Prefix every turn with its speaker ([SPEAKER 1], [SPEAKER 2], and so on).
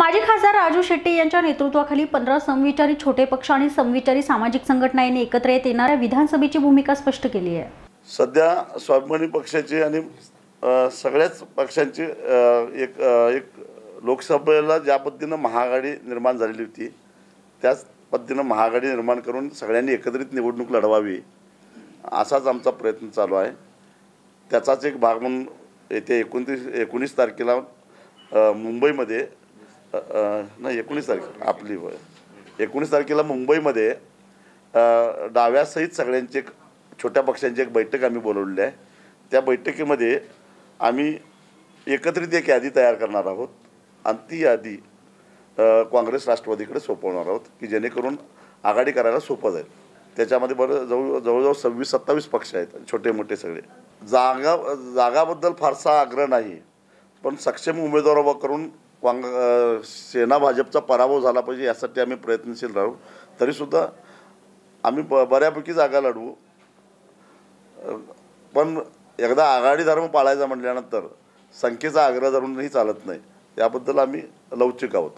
[SPEAKER 1] माजी खासदार राजू शेट्टी यांच्या नेतृत्वाखाली पंधरा समविचारी छोटे पक्ष आणि समविचारी सामाजिक संघटना यांनी एकत्र येत येणाऱ्या विधानसभेची भूमिका स्पष्ट केली आहे.
[SPEAKER 2] सध्या स्वाभिमानी पक्षाची आणि सगळ्याच पक्षांची एक एक लोकसभेला ज्या पद्धतीनं महाआघाडी निर्माण झालेली होती त्याच पद्धतीनं महाआघाडी निर्माण करून सगळ्यांनी एकत्रित निवडणूक लढवावी असाच आमचा प्रयत्न चालू आहे. त्याचाच एक भाग म्हणून येते एकोणतीस एकोणीस तारखेला मुंबईमध्ये नाही एकोणीस तारखे आपली वय. एकोणीस तारखेला मुंबईमध्ये डाव्यासहित सगळ्यांची एक छोट्या पक्षांची एक बैठक आम्ही बोलवलेली आहे. त्या बैठकीमध्ये आम्ही एकत्रित एक यादी तयार करणार आहोत. आणि ती यादी काँग्रेस राष्ट्रवादीकडे सोपवणार आहोत की जेणेकरून आघाडी करायला सोपं जाईल. त्याच्यामध्ये बरं जवळ जवळजवळ सव्वीस सत्तावीस पक्ष आहेत छोटे मोठे सगळे. जागा जागाबद्दल फारसा आग्रह नाही पण सक्षम उमेदवार उभा करून काँग सेना भाजपचा पराभव झाला पाहिजे यासाठी आम्ही प्रयत्नशील राहू. तरीसुद्धा आम्ही ब बऱ्यापैकी जागा लढवू. पण एकदा आघाडी धर्म पाळायचा म्हटल्यानंतर संख्येचा आग्रह धरूनही चालत नाही. त्याबद्दल आम्ही लवचिक आहोत.